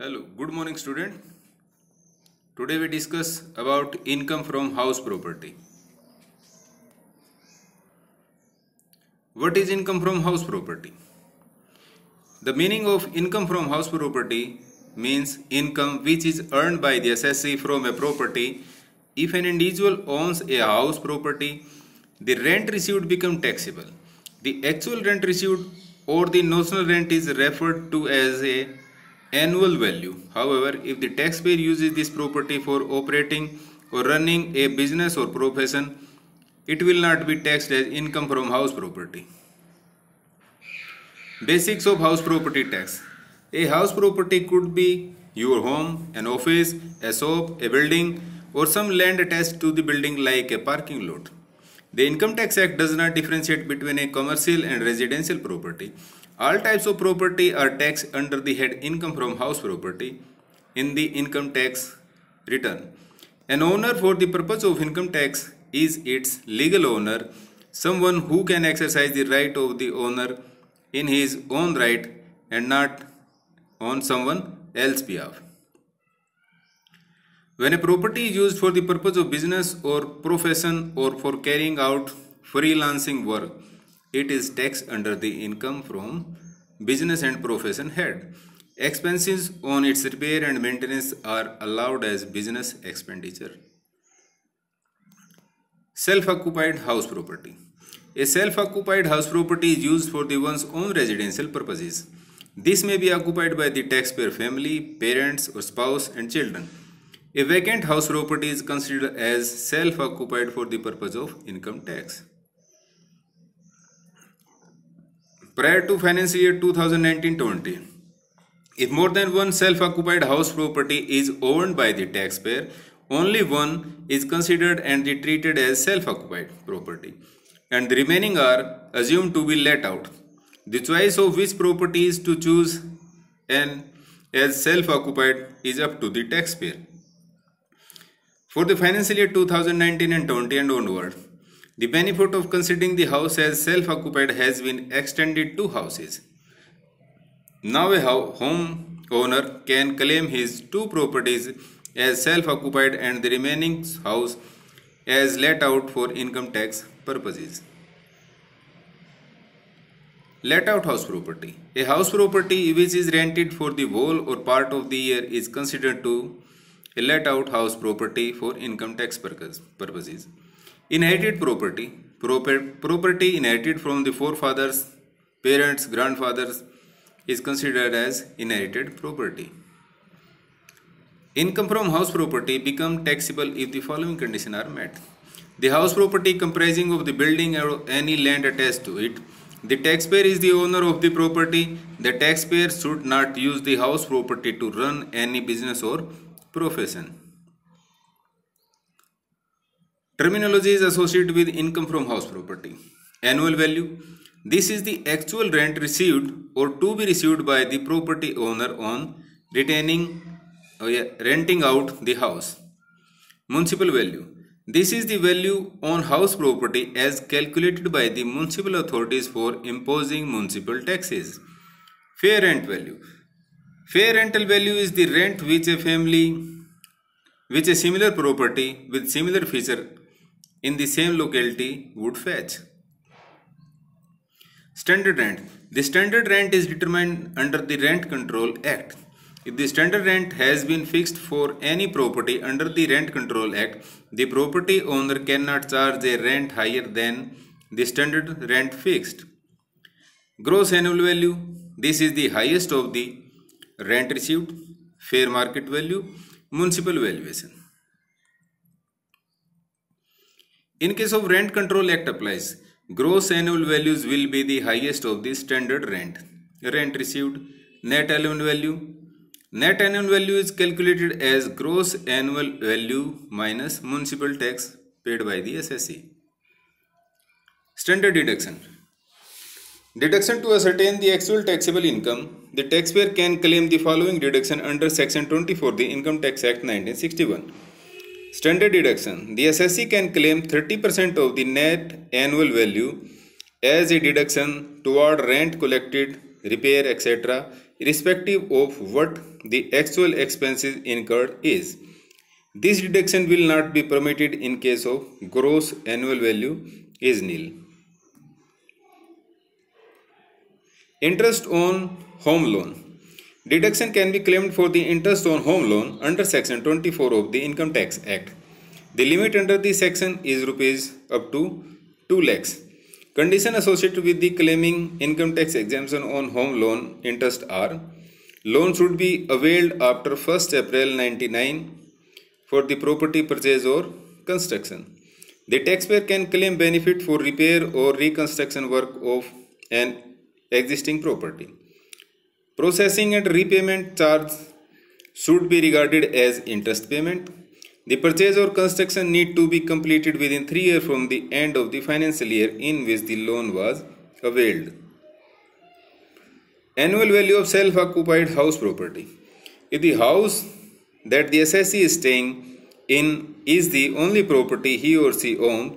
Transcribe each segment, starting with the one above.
Hello, good morning student. Today we discuss about income from house property. What is income from house property? The meaning of income from house property means income which is earned by the assessee from a property. If an individual owns a house property, the rent received become taxable. The actual rent received or the notional rent is referred to as a annual value. However, if the taxpayer uses this property for operating or running a business or profession, it will not be taxed as income from house property. Basics of house property tax. A house property could be your home, an office, a shop, a building, or some land attached to the building like a parking lot. The Income Tax Act does not differentiate between a commercial and residential property. All types of property are taxed under the head income from house property in the income tax return. An owner for the purpose of income tax is its legal owner, someone who can exercise the right of the owner in his own right and not on someone else's behalf. When a property is used for the purpose of business or profession or for carrying out freelancing work, it is taxed under the income from business and profession head. Expenses on its repair and maintenance are allowed as business expenditure. Self-occupied house property. A self-occupied house property is used for the one's own residential purposes. This may be occupied by the taxpayer family, parents or spouse and children. A vacant house property is considered as self-occupied for the purpose of income tax. Prior to financial year 2019-20, if more than one self-occupied house property is owned by the taxpayer, only one is considered and treated as self-occupied property and the remaining are assumed to be let out. The choice of which property is to choose and as self-occupied is up to the taxpayer. For the financial year 2019 and 20 and onward, the benefit of considering the house as self-occupied has been extended to houses. Now a home owner can claim his two properties as self-occupied and the remaining house as let out for income tax purposes. Let out house property. A house property which is rented for the whole or part of the year is considered to a let out house property for income tax purposes. Inherited property. Property inherited from the forefathers, parents, grandfathers is considered as inherited property. Income from house property become taxable if the following conditions are met. The house property comprising of the building or any land attached to it. The taxpayer is the owner of the property. The taxpayer should not use the house property to run any business or profession. Terminology is associated with income from house property. Annual value. This is the actual rent received or to be received by the property owner on retaining oh or renting out the house. Municipal value. This is the value on house property as calculated by the municipal authorities for imposing municipal taxes. Fair rent value. Fair rental value is the rent which a family which a similar property with similar feature in the same locality would fetch. Standard rent. The standard rent is determined under the Rent Control Act. If the standard rent has been fixed for any property under the Rent Control Act, the property owner cannot charge a rent higher than the standard rent fixed. Gross annual value. This is the highest of the rent received, fair market value, municipal valuation. In case of Rent Control Act applies, gross annual values will be the highest of the standard rent. Rent received, net annual value. Net annual value is calculated as gross annual value minus municipal tax paid by the assessee. Standard deduction. Deduction to ascertain the actual taxable income, the taxpayer can claim the following deduction under section 24 the Income Tax Act 1961. Standard deduction. The assessee can claim 30% of the net annual value as a deduction toward rent collected, repair, etc. irrespective of what the actual expenses incurred is. This deduction will not be permitted in case of gross annual value is nil. Interest on home loan. Deduction can be claimed for the interest on home loan under section 24 of the Income Tax Act. The limit under this section is rupees up to 2 lakhs. Condition associated with the claiming income tax exemption on home loan interest are loan should be availed after 1st April 99 for the property purchase or construction. The taxpayer can claim benefit for repair or reconstruction work of an existing property. Processing and repayment charge should be regarded as interest payment. The purchase or construction need to be completed within 3 years from the end of the financial year in which the loan was availed. Annual value of self-occupied house property. If the house that the assessee is staying in is the only property he or she owns,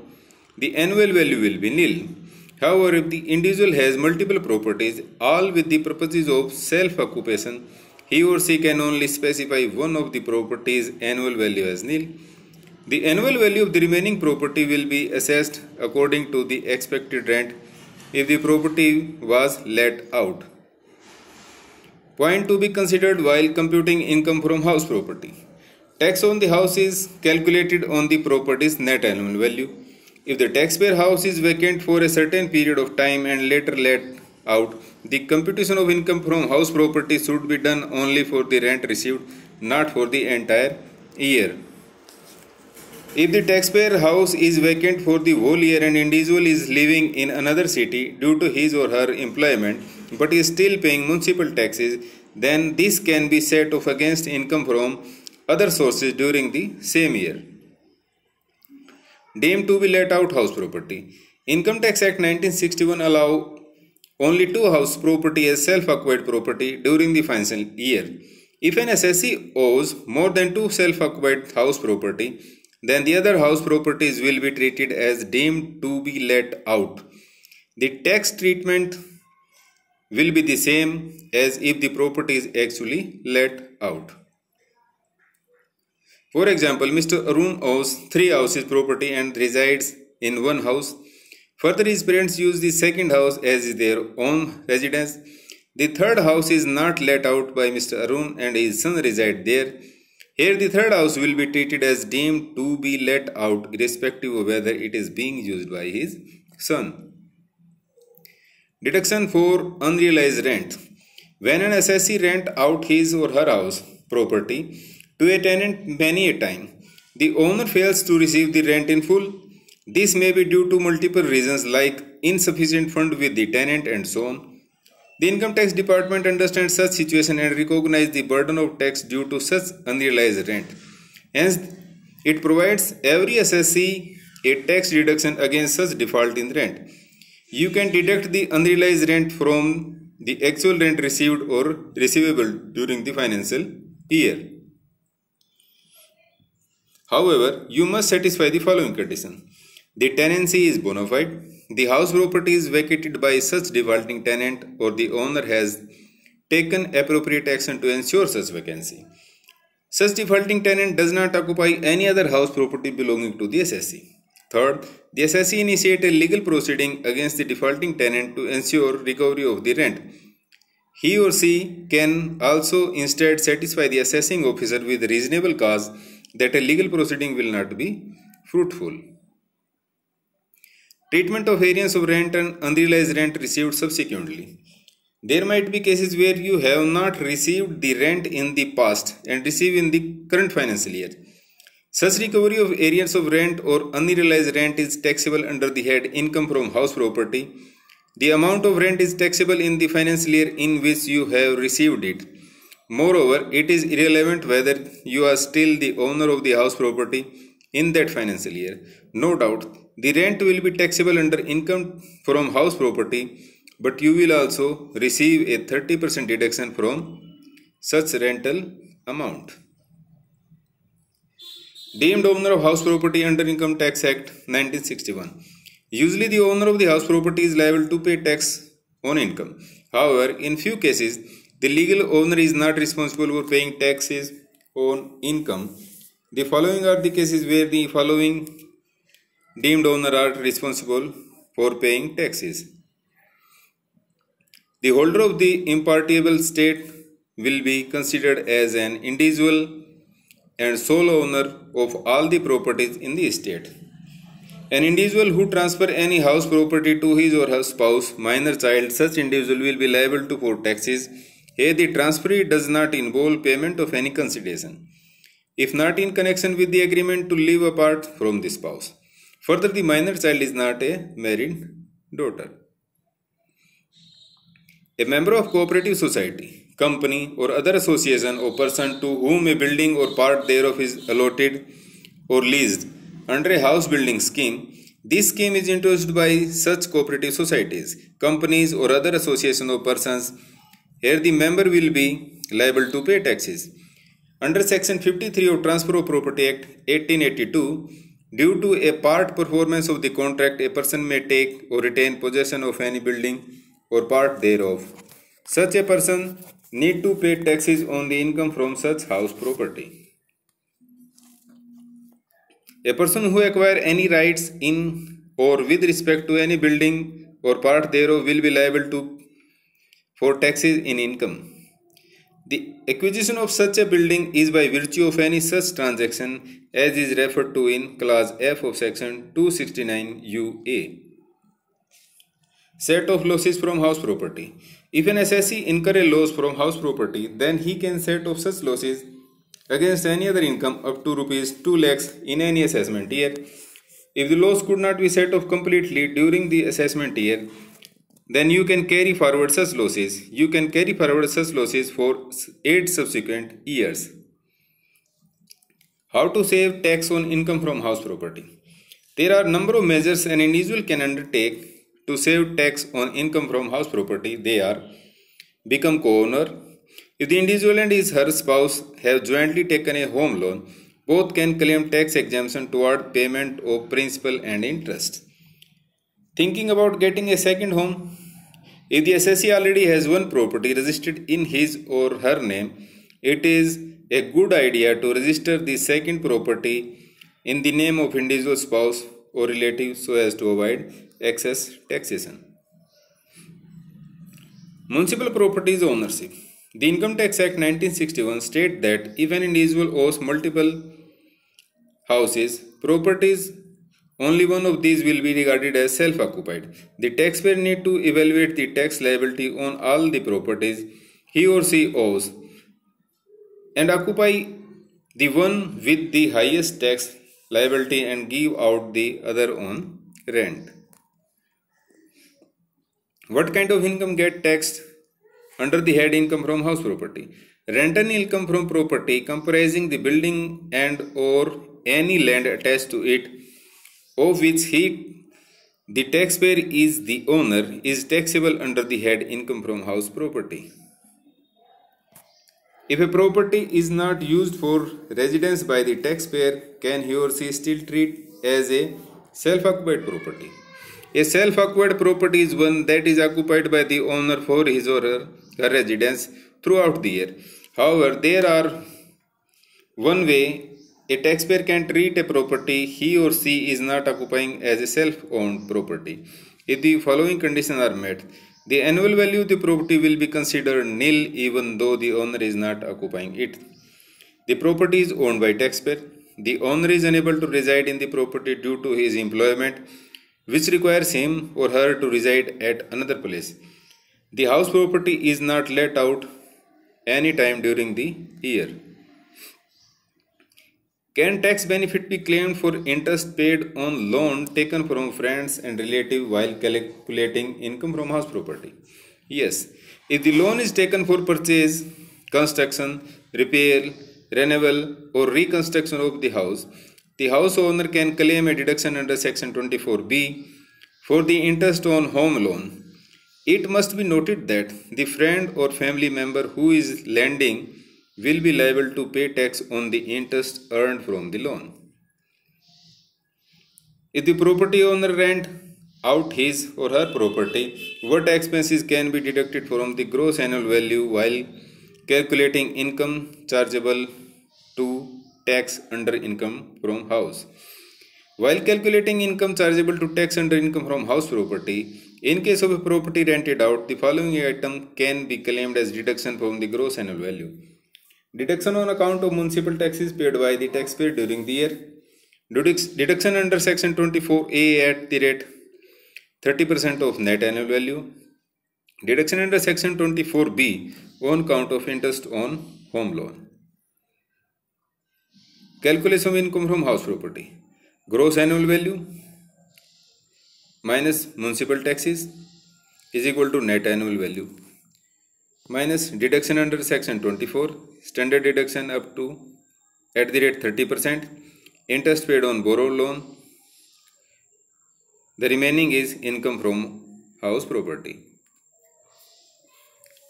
the annual value will be nil. However, if the individual has multiple properties, all with the purposes of self-occupation, he or she can only specify one of the property's annual value as nil. The annual value of the remaining property will be assessed according to the expected rent if the property was let out. Point to be considered while computing income from house property. Tax on the house is calculated on the property's net annual value. If the taxpayer house is vacant for a certain period of time and later let out, the computation of income from house property should be done only for the rent received, not for the entire year. If the taxpayer house is vacant for the whole year and individual is living in another city due to his or her employment but is still paying municipal taxes, then this can be set off against income from other sources during the same year. Deemed to be let out house property. Income Tax Act 1961 allow only two house property as self-acquired property during the financial year. If an assessee owes more than two self-occupied house property, then the other house properties will be treated as deemed to be let out. The tax treatment will be the same as if the property is actually let out. For example, Mr. Arun owns three houses property and resides in one house. Further, his parents use the second house as their own residence. The third house is not let out by Mr. Arun and his son reside there. Here the third house will be treated as deemed to be let out irrespective of whether it is being used by his son. Deduction for unrealized rent. When an assessee rent out his or her house property to a tenant many a time, the owner fails to receive the rent in full. This may be due to multiple reasons like insufficient fund with the tenant and so on. The income tax department understands such situation and recognizes the burden of tax due to such unrealized rent. Hence, it provides every assessee a tax deduction against such default in rent. You can deduct the unrealized rent from the actual rent received or receivable during the financial year. However, you must satisfy the following condition. The tenancy is bona fide, the house property is vacated by such defaulting tenant or the owner has taken appropriate action to ensure such vacancy. Such defaulting tenant does not occupy any other house property belonging to the assessee. Third, the assessee initiate a legal proceeding against the defaulting tenant to ensure recovery of the rent. He or she can also instead satisfy the assessing officer with reasonable cause that a legal proceeding will not be fruitful. Treatment of variance of rent and unrealized rent received subsequently. There might be cases where you have not received the rent in the past and receive in the current financial year. Such recovery of arrears of rent or unrealized rent is taxable under the head income from house property. The amount of rent is taxable in the financial year in which you have received it. Moreover, it is irrelevant whether you are still the owner of the house property in that financial year. No doubt, the rent will be taxable under income from house property, but you will also receive a 30% deduction from such rental amount. Deemed owner of house property under Income Tax Act 1961. Usually the owner of the house property is liable to pay tax on income. However, in few cases, The legal owner is not responsible for paying taxes on income. The following are the cases where the following deemed owner are responsible for paying taxes. The holder of the impartible state will be considered as an individual and sole owner of all the properties in the estate. An individual who transfer any house property to his or her spouse, minor child, such individual will be liable to pay taxes. Here the transferee does not involve payment of any consideration, if not in connection with the agreement to live apart from the spouse. Further, the minor child is not a married daughter. A member of cooperative society company, or other association or person to whom a building or part thereof is allotted or leased under a house building scheme. This scheme is introduced by such cooperative societies, companies, or other association of persons. Here the member will be liable to pay taxes. Under Section 53 of Transfer of Property Act 1882, due to a part performance of the contract, a person may take or retain possession of any building or part thereof. Such a person need to pay taxes on the income from such house property. A person who acquire any rights in or with respect to any building or part thereof will be liable to for taxes in income. The acquisition of such a building is by virtue of any such transaction as is referred to in clause F of section 269 UA. Set of losses from house property. If an assessee incur a loss from house property, then he can set off such losses against any other income up to rupees 2 lakhs in any assessment year. If the loss could not be set off completely during the assessment year, then you can carry forward such losses. You can carry forward such losses for 8 subsequent years. How to save tax on income from house property? There are number of measures an individual can undertake to save tax on income from house property, they are become co-owner. If the individual and his her spouse have jointly taken a home loan, both can claim tax exemption toward payment of principal and interest. Thinking about getting a second home? If the assessee already has one property registered in his or her name, it is a good idea to register the second property in the name of individual spouse or relative so as to avoid excess taxation. Municipal properties ownership. The Income Tax Act 1961 states that if an individual owns multiple houses, properties, only one of these will be regarded as self-occupied. The taxpayer need to evaluate the tax liability on all the properties he or she owes and occupy the one with the highest tax liability and give out the other on rent. What kind of income get taxed under the head income from house property? Rental income from property comprising the building and or any land attached to it of which he the taxpayer is the owner is taxable under the head income from house property. If a property is not used for residence by the taxpayer, can he or she still treat as a self-occupied property? A self-occupied property is one that is occupied by the owner for his or her, her residence throughout the year. However, there are one way a taxpayer can treat a property he or she is not occupying as a self-owned property. If the following conditions are met, the annual value of the property will be considered nil even though the owner is not occupying it. The property is owned by taxpayer. The owner is unable to reside in the property due to his employment which requires him or her to reside at another place. The house property is not let out any time during the year. Can tax benefit be claimed for interest paid on loan taken from friends and relatives while calculating income from house property? Yes. If the loan is taken for purchase, construction, repair, renewal or reconstruction of the house, the house owner can claim a deduction under section 24b for the interest on home loan. It must be noted that the friend or family member who is lending will be liable to pay tax on the interest earned from the loan. If the property owner rent out his or her property, what expenses can be deducted from the gross annual value while calculating income chargeable to tax under income from house. While calculating income chargeable to tax under income from house property, in case of a property rented out, the following item can be claimed as deduction from the gross annual value. Deduction on account of municipal taxes paid by the taxpayer during the year. Deduction under section 24A at the rate 30% of net annual value. Deduction under section 24B on count of interest on home loan. Calculation of income from house property. Gross annual value minus municipal taxes is equal to net annual value minus deduction under section 24 standard deduction up to at the rate 30% interest paid on borrowed loan the remaining is income from house property.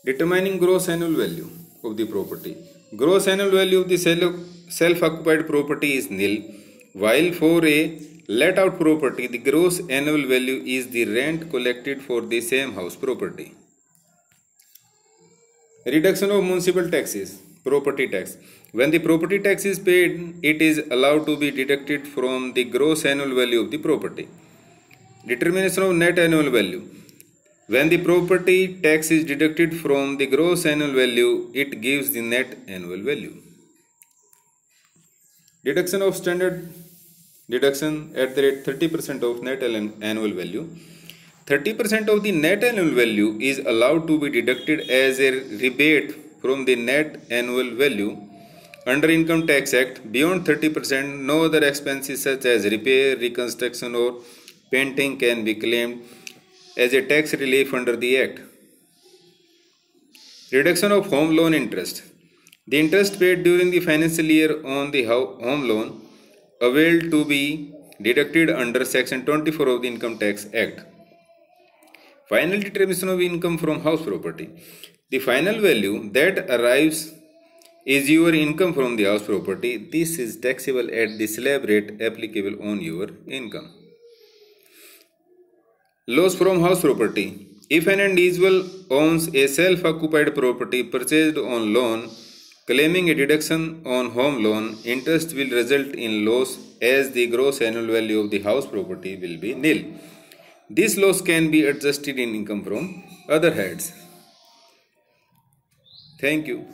Determining gross annual value of the property. Gross annual value of the self-occupied property is nil, while for a let out property, the gross annual value is the rent collected for the same house property. Reduction of municipal taxes, property tax. When the property tax is paid, it is allowed to be deducted from the gross annual value of the property. Determination of net annual value. When the property tax is deducted from the gross annual value, it gives the net annual value. Deduction of standard deduction at the rate 30% of net annual value. 30% of the net annual value is allowed to be deducted as a rebate from the net annual value under income tax act beyond 30% no other expenses such as repair reconstruction or painting can be claimed as a tax relief under the Act. Reduction of home loan interest. The interest paid during the financial year on the home loan availed to be deducted under Section 24 of the Income Tax Act. Final determination of income from house property. The final value that arrives is your income from the house property. This is taxable at the slab rate applicable on your income. Loss from house property. If an individual owns a self-occupied property purchased on loan, claiming a deduction on home loan, interest will result in loss as the gross annual value of the house property will be nil. This loss can be adjusted in income from other heads. Thank you.